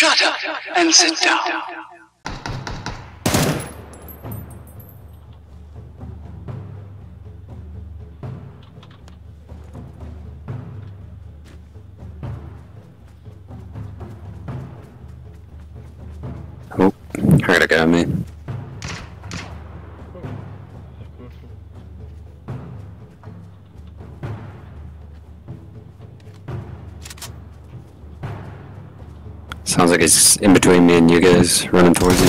Shut up and sit down. Oh, heard a guy me. Sounds like it's in between me and you guys running towards you.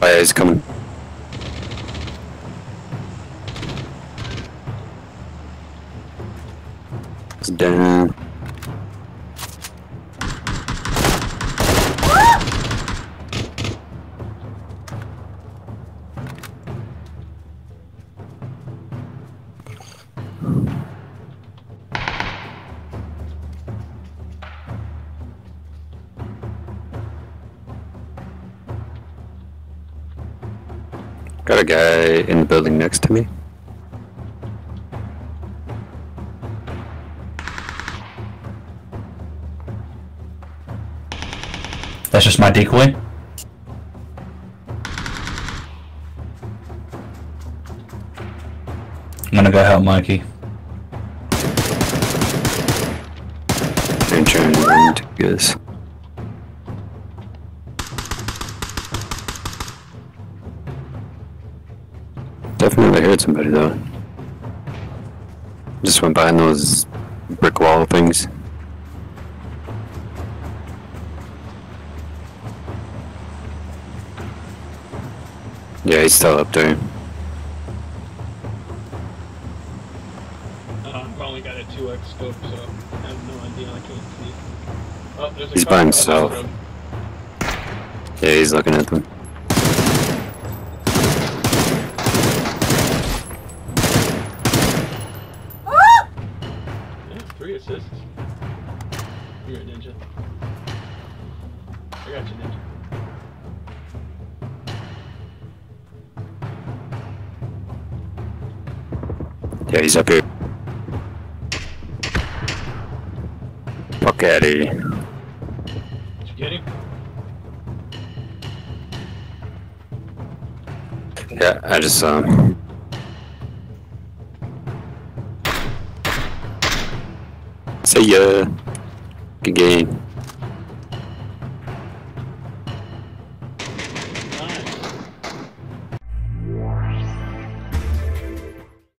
Oh yeah, he's coming. He's down. Got a guy in the building next to me. That's just my decoy. I'm gonna go help Mikey. I'm trying to run Definitely heard somebody though. Just went behind those brick wall things. Yeah, he's still up there. Uh, I've only got a 2x scope, so I have no idea. I can't see. Oh, there's a He's by himself. Yeah, he's looking at them. Yeah, three assists. You're a ninja. I got you, ninja. Yeah, he's up here. Fuck out Did you get him? Yeah, I just saw him. See ya. Uh, good game.